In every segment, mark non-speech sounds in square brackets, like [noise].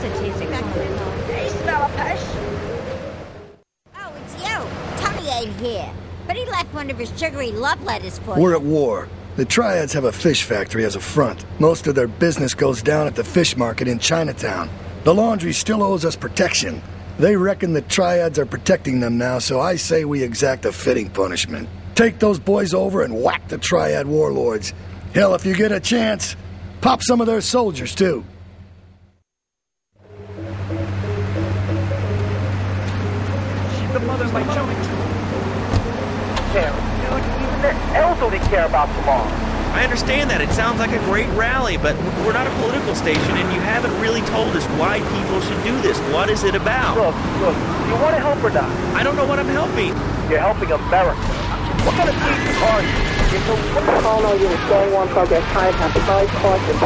That's a tasty Hey, smell a push. Oh, it's you. Toni ain't here. But he left one of his sugary love letters for We're you. at war. The Triads have a fish factory as a front. Most of their business goes down at the fish market in Chinatown. The laundry still owes us protection. They reckon the Triads are protecting them now, so I say we exact a fitting punishment. Take those boys over and whack the Triad warlords. Hell, if you get a chance, pop some of their soldiers, too. Mother of my children. Care. Dude, even the elves only care about tomorrow. I understand that. It sounds like a great rally, but we're not a political station, and you haven't really told us why people should do this. What is it about? Look, look, you want to help or not? I don't know what I'm helping. You're helping America. What kind of people are you? You're so Call all units, going one progress, Chinatown, advise caution.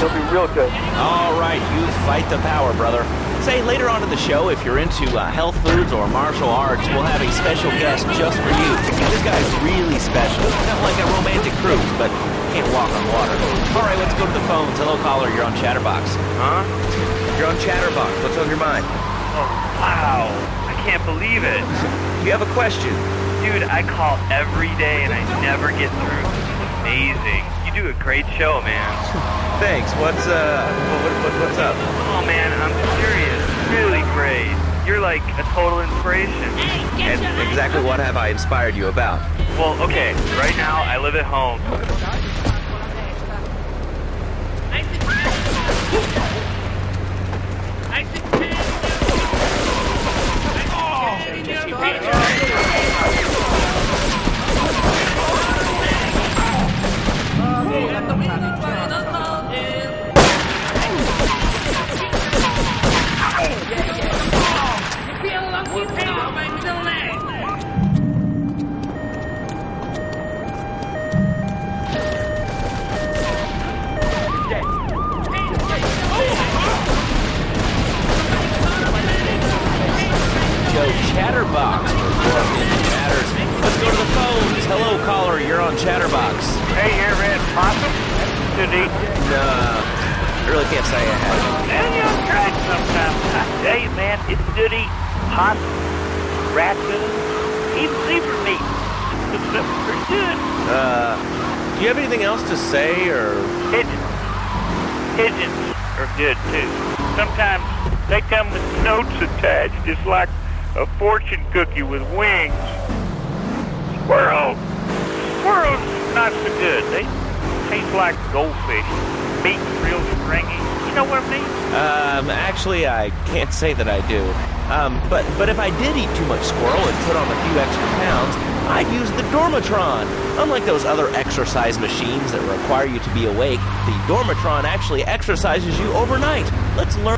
You'll be real good. All right, you fight the power, brother. Say later on in the show, if you're into uh, health foods or martial arts, we'll have a special guest just for you. This guy's really special. Not like a romantic cruise, but can't walk on water. All right, let's go to the phones. Hello, caller. You're on Chatterbox. Huh? You're on Chatterbox. What's on your mind? Oh, wow. I can't believe it. [laughs] You have a question. Dude, I call every day and I never get through. It's amazing. You do a great show, man. Thanks. What's uh, what, what, what's up? Oh, man, I'm serious. Really great. You're like a total inspiration. And exactly what have I inspired you about? Well, okay, right now I live at home. Chatterbox. Matters. Let's go to the phones. Hello, caller. You're on Chatterbox. Hey, you ever had possum? Good eat. Nah, I really can't say I have. Man, you to try it. I tell you, man, it's good eating. Possum, raccoon, even zebra meat. It's [laughs] pretty good. Uh, do you have anything else to say, or Pigeons. Pigeons are good too. Sometimes they come with notes attached, just like a fortune cookie with wings. Squirrels. Squirrels not so good. They taste like goldfish. Meat real stringy. You know what I mean? um, actually, I can't say that I do. Um, but but if I did eat too much squirrel and put on a few extra pounds, I'd use the Dormatron. Unlike those other exercise machines that require you to be awake, the Dormatron actually exercises you overnight. Let's learn.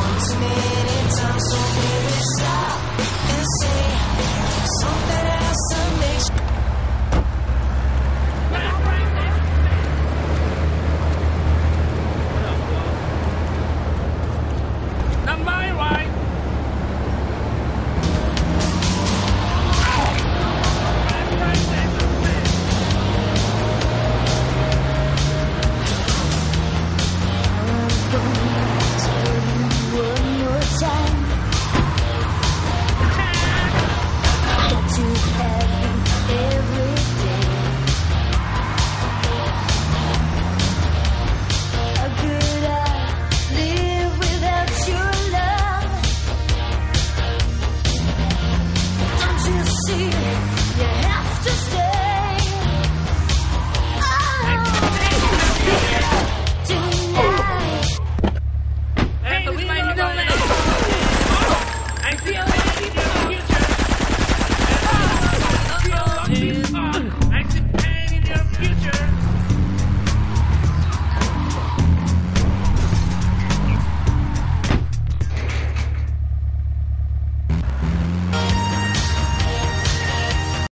So baby, stop and say something else that makes